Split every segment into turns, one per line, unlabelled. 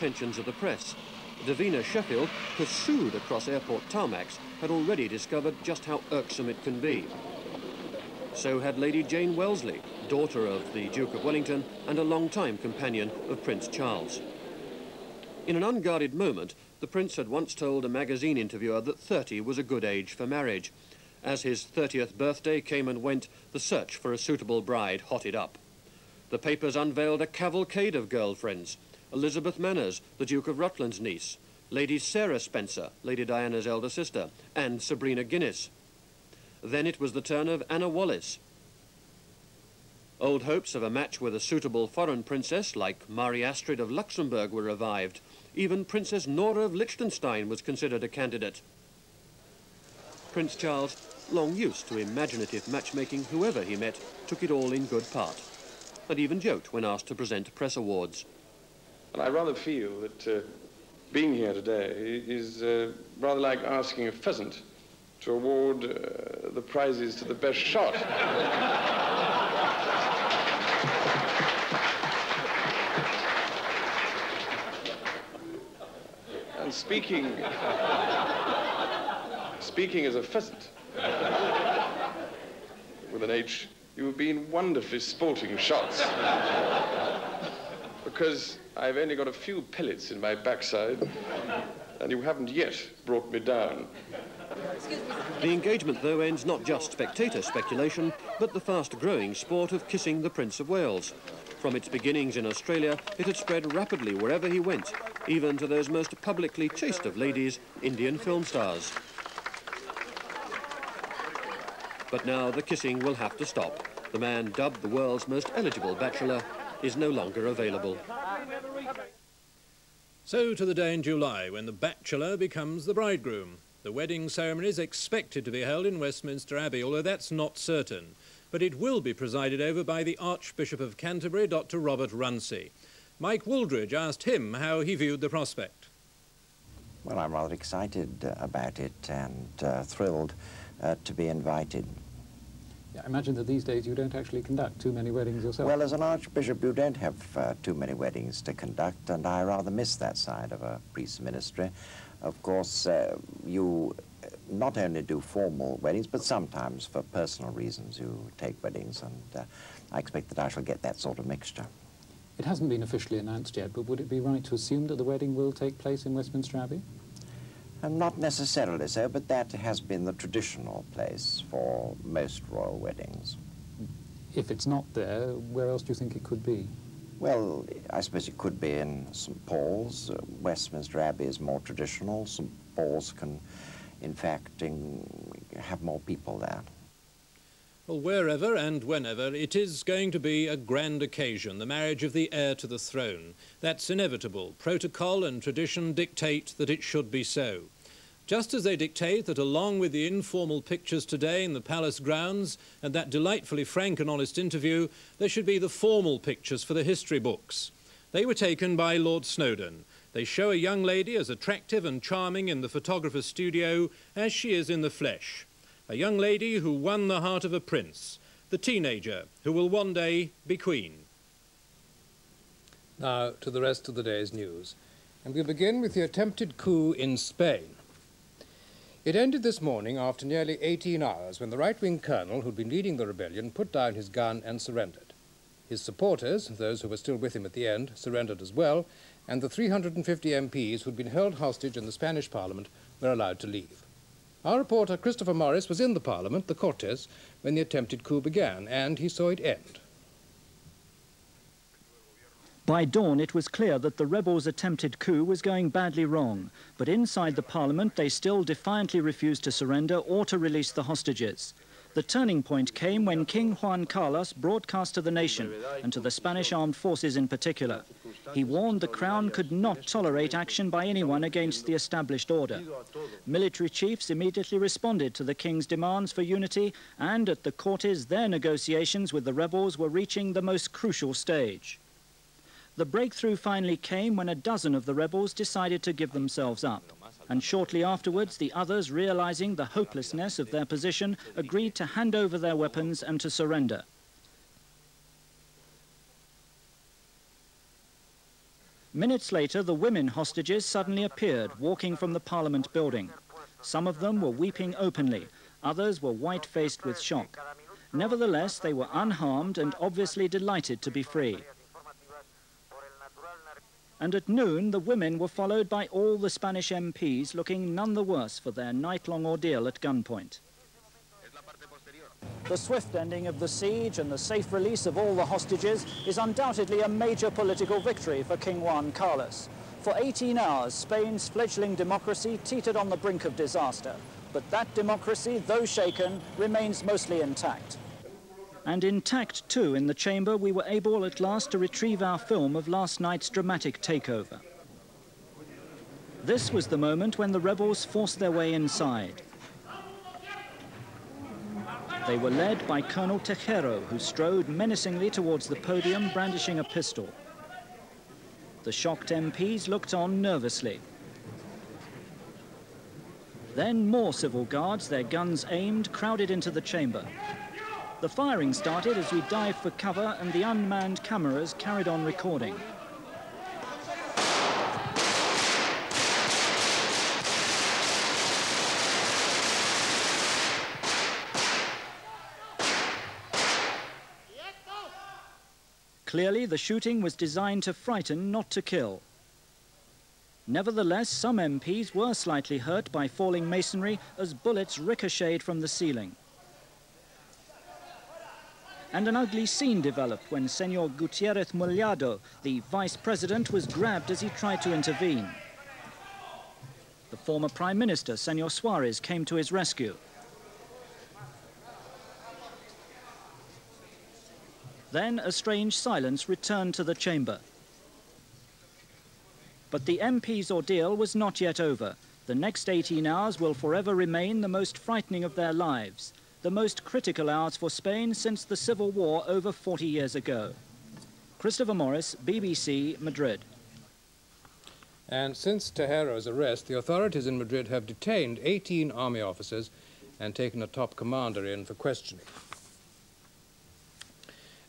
attentions of the press. Davina Sheffield, pursued across airport tarmacs, had already discovered just how irksome it can be. So had Lady Jane Wellesley, daughter of the Duke of Wellington and a long-time companion of Prince Charles. In an unguarded moment, the Prince had once told a magazine interviewer that 30 was a good age for marriage. As his 30th birthday came and went, the search for a suitable bride hotted up. The papers unveiled a cavalcade of girlfriends. Elizabeth Manners, the Duke of Rutland's niece, Lady Sarah Spencer, Lady Diana's elder sister, and Sabrina Guinness. Then it was the turn of Anna Wallace. Old hopes of a match with a suitable foreign princess like Marie Astrid of Luxembourg were revived. Even Princess Nora of Liechtenstein was considered a candidate. Prince Charles, long used to imaginative matchmaking, whoever he met, took it all in good part, and even joked when asked to present press awards.
And I rather feel that uh, being here today is uh, rather like asking a pheasant to award uh, the prizes to the best shot. and speaking, speaking as a pheasant with an H, you have been wonderfully sporting shots. because I've only got a few pellets in my backside, and you haven't yet brought me down.
The engagement, though, ends not just spectator speculation, but the fast-growing sport of kissing the Prince of Wales. From its beginnings in Australia, it had spread rapidly wherever he went, even to those most publicly chaste of ladies, Indian film stars. But now the kissing will have to stop. The man dubbed the world's most eligible bachelor is no longer available.
So to the day in July when the bachelor becomes the bridegroom. The wedding ceremony is expected to be held in Westminster Abbey, although that's not certain. But it will be presided over by the Archbishop of Canterbury, Dr. Robert Runcie. Mike Wooldridge asked him how he viewed the prospect.
Well, I'm rather excited uh, about it and uh, thrilled uh, to be invited.
I imagine that these days you don't actually conduct too many weddings yourself.
Well, as an archbishop, you don't have uh, too many weddings to conduct, and I rather miss that side of a priest's ministry. Of course, uh, you uh, not only do formal weddings, but sometimes for personal reasons you take weddings, and uh, I expect that I shall get that sort of mixture.
It hasn't been officially announced yet, but would it be right to assume that the wedding will take place in Westminster Abbey?
And not necessarily so, but that has been the traditional place for most royal weddings.
If it's not there, where else do you think it could be?
Well, I suppose it could be in St. Paul's. Uh, Westminster Abbey is more traditional. St. Paul's can, in fact, in, have more people there.
Well, wherever and whenever, it is going to be a grand occasion, the marriage of the heir to the throne. That's inevitable. Protocol and tradition dictate that it should be so. Just as they dictate that along with the informal pictures today in the palace grounds and that delightfully frank and honest interview, there should be the formal pictures for the history books. They were taken by Lord Snowdon. They show a young lady as attractive and charming in the photographer's studio as she is in the flesh a young lady who won the heart of a prince, the teenager who will one day be queen.
Now to the rest of the day's news. And we begin with the attempted coup in Spain. It ended this morning after nearly 18 hours when the right-wing colonel who'd been leading the rebellion put down his gun and surrendered. His supporters, those who were still with him at the end, surrendered as well, and the 350 MPs who'd been held hostage in the Spanish parliament were allowed to leave. Our reporter Christopher Morris was in the Parliament, the Cortes, when the attempted coup began, and he saw it end.
By dawn, it was clear that the rebels' attempted coup was going badly wrong. But inside the parliament, they still defiantly refused to surrender or to release the hostages. The turning point came when King Juan Carlos broadcast to the nation, and to the Spanish armed forces in particular. He warned the Crown could not tolerate action by anyone against the established order. Military chiefs immediately responded to the King's demands for unity, and at the Cortes, their negotiations with the rebels were reaching the most crucial stage. The breakthrough finally came when a dozen of the rebels decided to give themselves up and shortly afterwards the others, realizing the hopelessness of their position, agreed to hand over their weapons and to surrender. Minutes later, the women hostages suddenly appeared, walking from the Parliament building. Some of them were weeping openly, others were white-faced with shock. Nevertheless, they were unharmed and obviously delighted to be free. And at noon, the women were followed by all the Spanish MPs looking none the worse for their night-long ordeal at gunpoint. The swift ending of the siege and the safe release of all the hostages is undoubtedly a major political victory for King Juan Carlos. For 18 hours, Spain's fledgling democracy teetered on the brink of disaster. But that democracy, though shaken, remains mostly intact. And intact, too, in the chamber, we were able at last to retrieve our film of last night's dramatic takeover. This was the moment when the rebels forced their way inside. They were led by Colonel Tejero, who strode menacingly towards the podium, brandishing a pistol. The shocked MPs looked on nervously. Then more civil guards, their guns aimed, crowded into the chamber. The firing started as we dived for cover and the unmanned cameras carried on recording. Clearly, the shooting was designed to frighten, not to kill. Nevertheless, some MPs were slightly hurt by falling masonry as bullets ricocheted from the ceiling. And an ugly scene developed when Senor Gutierrez Mullado, the vice president, was grabbed as he tried to intervene. The former prime minister, Senor Suarez, came to his rescue. Then a strange silence returned to the chamber. But the MP's ordeal was not yet over. The next 18 hours will forever remain the most frightening of their lives, the most critical hours for Spain since the civil war over 40 years ago. Christopher Morris, BBC, Madrid.
And since Tejero's arrest, the authorities in Madrid have detained 18 army officers and taken a top commander in for questioning.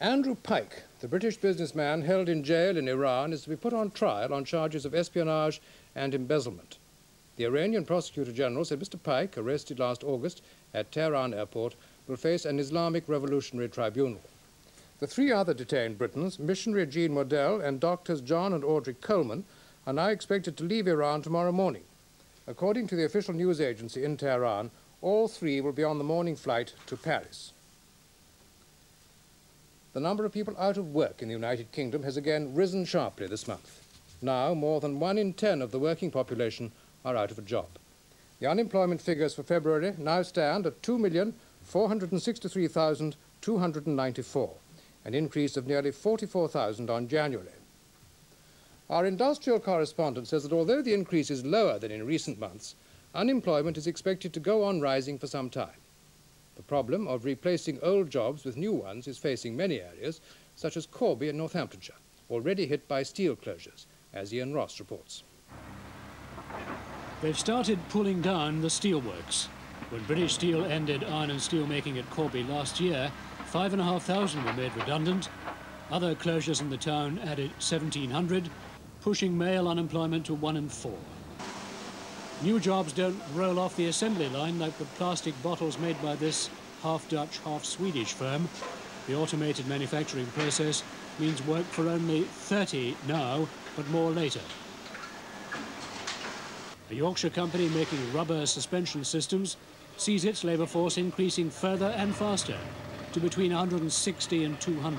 Andrew Pike, the British businessman held in jail in Iran, is to be put on trial on charges of espionage and embezzlement. The Iranian prosecutor general said Mr. Pike, arrested last August at Tehran airport, will face an Islamic Revolutionary Tribunal. The three other detained Britons, missionary Jean Waddell and doctors John and Audrey Coleman, are now expected to leave Iran tomorrow morning. According to the official news agency in Tehran, all three will be on the morning flight to Paris the number of people out of work in the United Kingdom has again risen sharply this month. Now, more than one in ten of the working population are out of a job. The unemployment figures for February now stand at 2,463,294, an increase of nearly 44,000 on January. Our industrial correspondent says that although the increase is lower than in recent months, unemployment is expected to go on rising for some time. The problem of replacing old jobs with new ones is facing many areas, such as Corby in Northamptonshire, already hit by steel closures, as Ian Ross reports.
They've started pulling down the steelworks. When British Steel ended iron and steel making at Corby last year, 5,500 were made redundant. Other closures in the town added 1,700, pushing male unemployment to one in four. New jobs don't roll off the assembly line like the plastic bottles made by this half-Dutch, half-Swedish firm. The automated manufacturing process means work for only 30 now, but more later. A Yorkshire company making rubber suspension systems sees its labour force increasing further and faster to between 160 and 200.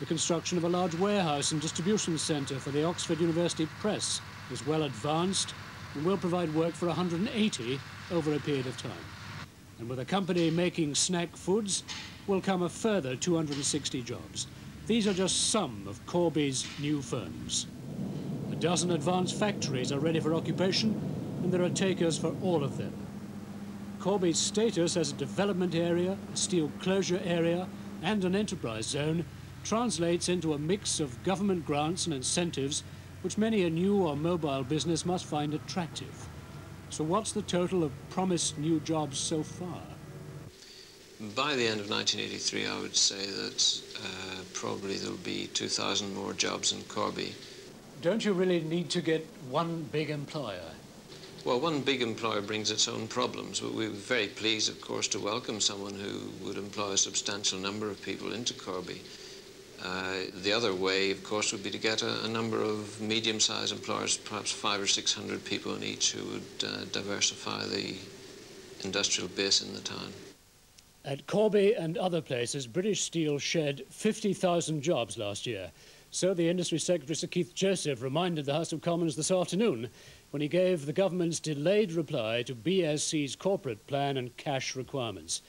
The construction of a large warehouse and distribution centre for the Oxford University Press is well advanced and will provide work for 180 over a period of time. And with a company making snack foods will come a further 260 jobs. These are just some of Corby's new firms. Dozen advanced factories are ready for occupation, and there are takers for all of them. Corby's status as a development area, a steel closure area, and an enterprise zone translates into a mix of government grants and incentives which many a new or mobile business must find attractive. So what's the total of promised new jobs so far?
by the end of 1983, I would say that uh, probably there'll be 2,000 more jobs in Corby.
Don't you really need to get one big employer?
Well, one big employer brings its own problems, but we were very pleased, of course, to welcome someone who would employ a substantial number of people into Corby. Uh, the other way, of course, would be to get a, a number of medium-sized employers, perhaps five or six hundred people in each, who would uh, diversify the industrial base in the town.
At Corby and other places, British Steel shed 50,000 jobs last year. So the Industry Secretary, Sir Keith Joseph, reminded the House of Commons this afternoon when he gave the government's delayed reply to BSC's corporate plan and cash requirements.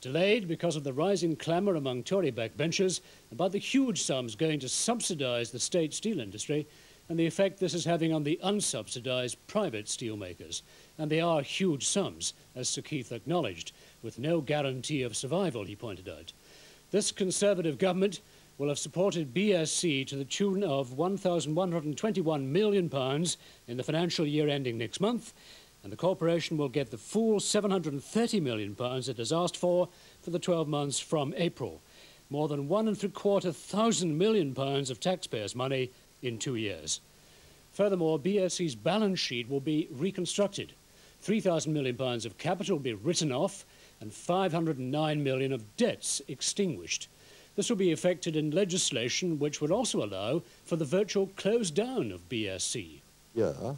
Delayed because of the rising clamour among Tory backbenchers about the huge sums going to subsidise the state steel industry and the effect this is having on the unsubsidised private steelmakers. And they are huge sums, as Sir Keith acknowledged, with no guarantee of survival, he pointed out. This Conservative government will have supported BSC to the tune of £1,121 million in the financial year ending next month, and the corporation will get the full £730 million it has asked for for the 12 months from April. More than one and three quarter thousand million pounds of taxpayers' money in two years. Furthermore, BSC's balance sheet will be reconstructed. £3,000 million of capital will be written off and 509 million of debts extinguished. This will be effected in legislation which would also allow for the virtual close down of BSC.
Yeah,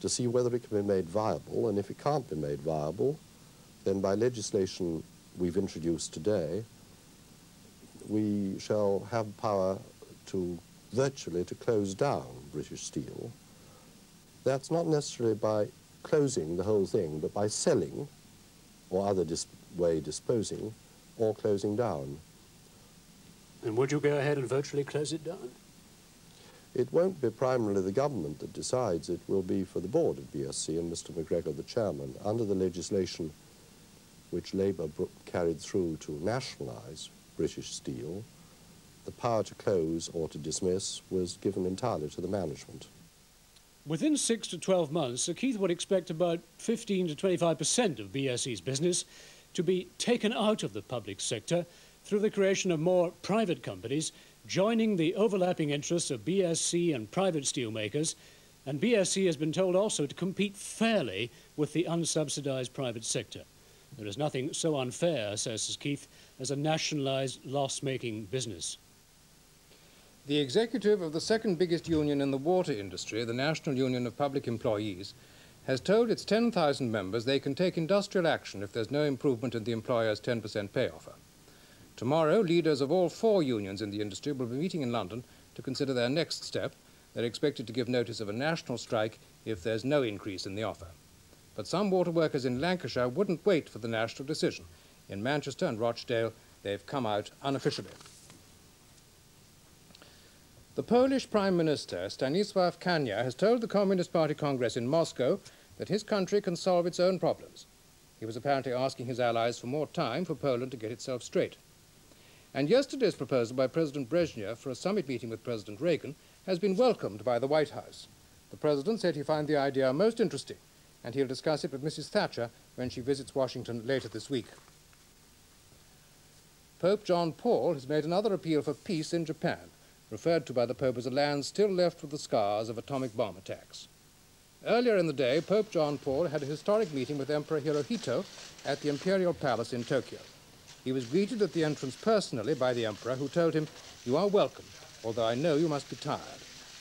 to see whether it can be made viable, and if it can't be made viable, then by legislation we've introduced today, we shall have power to virtually to close down British Steel. That's not necessarily by closing the whole thing, but by selling or other dis way disposing or closing down.
And would you go ahead and virtually close it down?
It won't be primarily the government that decides. It will be for the board of BSC and Mr. MacGregor, the chairman, under the legislation which Labour carried through to nationalise British Steel, the power to close or to dismiss was given entirely to the management.
Within six to 12 months, Sir Keith would expect about 15 to 25% of BSC's business to be taken out of the public sector through the creation of more private companies joining the overlapping interests of BSC and private steelmakers, and BSC has been told also to compete fairly with the unsubsidised private sector. There is nothing so unfair, says Keith, as a nationalised loss-making business.
The executive of the second biggest union in the water industry, the National Union of Public Employees, has told its 10,000 members they can take industrial action if there's no improvement in the employer's 10% pay offer. Tomorrow, leaders of all four unions in the industry will be meeting in London to consider their next step. They're expected to give notice of a national strike if there's no increase in the offer. But some water workers in Lancashire wouldn't wait for the national decision. In Manchester and Rochdale, they've come out unofficially. The Polish Prime Minister, Stanisław Kania, has told the Communist Party Congress in Moscow that his country can solve its own problems. He was apparently asking his allies for more time for Poland to get itself straight. And yesterday's proposal by President Brezhnev for a summit meeting with President Reagan has been welcomed by the White House. The President said he found the idea most interesting, and he'll discuss it with Mrs. Thatcher when she visits Washington later this week. Pope John Paul has made another appeal for peace in Japan, referred to by the Pope as a land still left with the scars of atomic bomb attacks. Earlier in the day, Pope John Paul had a historic meeting with Emperor Hirohito at the Imperial Palace in Tokyo. He was greeted at the entrance personally by the Emperor, who told him, You are welcome, although I know you must be tired.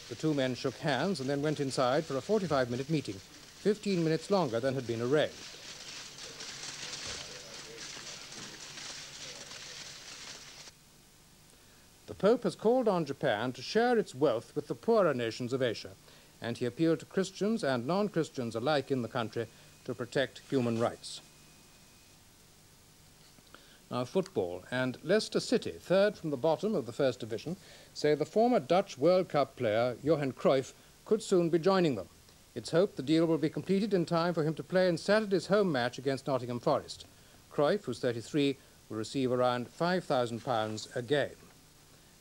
The two men shook hands and then went inside for a 45 minute meeting, 15 minutes longer than had been arranged. The Pope has called on Japan to share its wealth with the poorer nations of Asia, and he appealed to Christians and non Christians alike in the country to protect human rights. Now, football. And Leicester City, third from the bottom of the First Division, say the former Dutch World Cup player Johan Cruyff could soon be joining them. It's hoped the deal will be completed in time for him to play in Saturday's home match against Nottingham Forest. Cruyff, who's 33, will receive around £5,000 a game.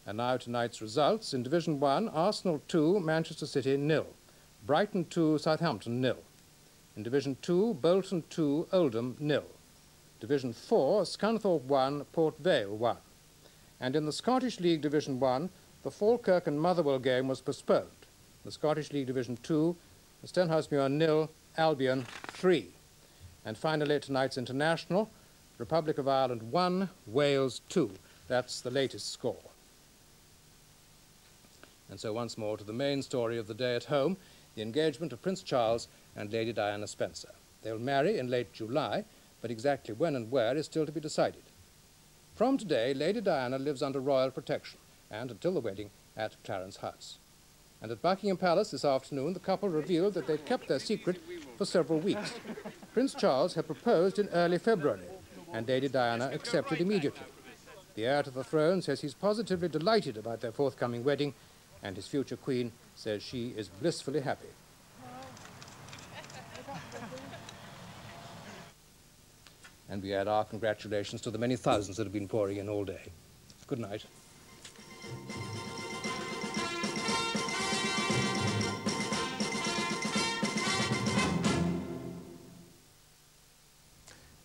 And now tonight's results. In Division 1, Arsenal 2, Manchester City nil. Brighton 2, Southampton nil. In Division 2, Bolton 2, Oldham nil. Division 4, Scunthorpe 1, Port Vale 1. And in the Scottish League Division 1, the Falkirk and Motherwell game was postponed. The Scottish League Division 2, Stenhousemuir nil, Albion 3. And finally, tonight's international, Republic of Ireland 1, Wales 2. That's the latest score. And so once more to the main story of the day at home, the engagement of Prince Charles and Lady Diana Spencer. They'll marry in late July, but exactly when and where is still to be decided. From today, Lady Diana lives under royal protection, and until the wedding, at Clarence House. And at Buckingham Palace this afternoon, the couple revealed that they'd kept their secret for several weeks. Prince Charles had proposed in early February, and Lady Diana accepted immediately. The heir to the throne says he's positively delighted about their forthcoming wedding, and his future queen says she is blissfully happy. And we add our congratulations to the many thousands that have been pouring in all day. Good night.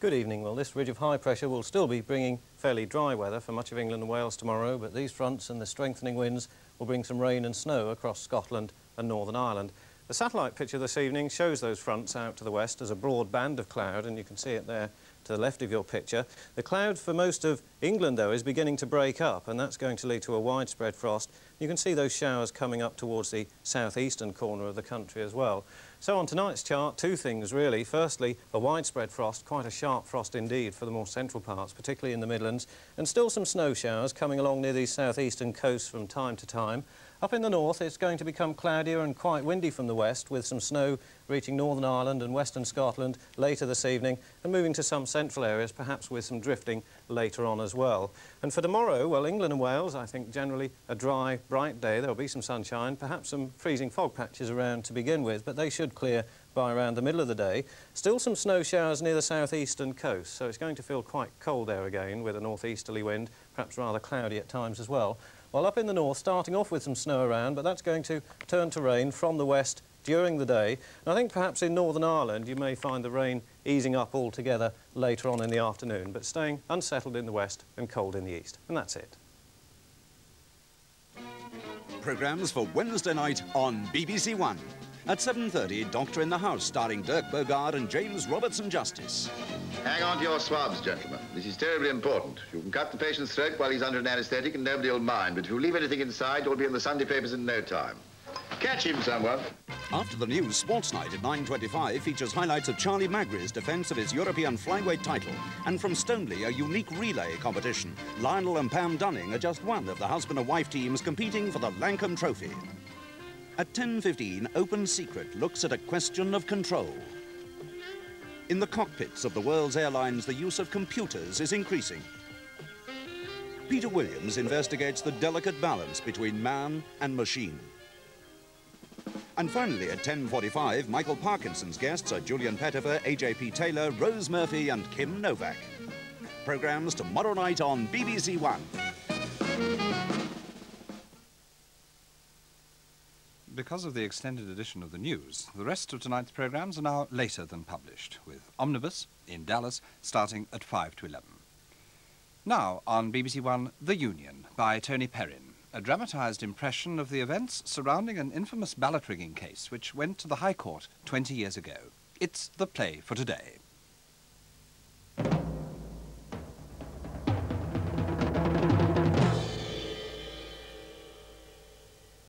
Good evening. Well, this ridge of high pressure will still be bringing fairly dry weather for much of England and Wales tomorrow, but these fronts and the strengthening winds will bring some rain and snow across Scotland and Northern Ireland. The satellite picture this evening shows those fronts out to the west as a broad band of cloud, and you can see it there to the left of your picture. The cloud for most of England, though, is beginning to break up, and that's going to lead to a widespread frost. You can see those showers coming up towards the southeastern corner of the country as well. So on tonight's chart, two things really. Firstly, a widespread frost, quite a sharp frost indeed for the more central parts, particularly in the Midlands, and still some snow showers coming along near the southeastern coast from time to time. Up in the north, it's going to become cloudier and quite windy from the west, with some snow reaching Northern Ireland and western Scotland later this evening, and moving to some central areas, perhaps with some drifting later on as well. And for tomorrow, well, England and Wales, I think generally a dry, bright day. There'll be some sunshine, perhaps some freezing fog patches around to begin with, but they should clear by around the middle of the day. Still some snow showers near the southeastern coast, so it's going to feel quite cold there again with a northeasterly wind, perhaps rather cloudy at times as well. While up in the north, starting off with some snow around, but that's going to turn to rain from the west during the day. And I think perhaps in Northern Ireland you may find the rain easing up altogether later on in the afternoon, but staying unsettled in the west and cold in the east. And that's it.
Programmes for Wednesday night on BBC One. At 7.30, Doctor in the House, starring Dirk Bogarde and James Robertson Justice.
Hang on to your swabs, gentlemen. This is terribly important. You can cut the patient's throat while he's under an anesthetic and nobody will mind. But if you leave anything inside, you'll be in the Sunday papers in no time. Catch him, someone.
After the news, Sports Night at 9.25 features highlights of Charlie Magri's defence of his European flyweight title. And from Stoneleigh, a unique relay competition. Lionel and Pam Dunning are just one of the husband and wife teams competing for the Lankham Trophy. At 10.15, Open Secret looks at a question of control. In the cockpits of the world's airlines, the use of computers is increasing. Peter Williams investigates the delicate balance between man and machine. And finally, at 10.45, Michael Parkinson's guests are Julian Pettifer, AJP Taylor, Rose Murphy and Kim Novak. Programmes tomorrow night on BBC One.
Because of the extended edition of the news, the rest of tonight's programmes are now later than published, with Omnibus in Dallas starting at 5 to 11. Now, on BBC One, The Union by Tony Perrin, a dramatised impression of the events surrounding an infamous ballot rigging case which went to the High Court 20 years ago. It's the play for today.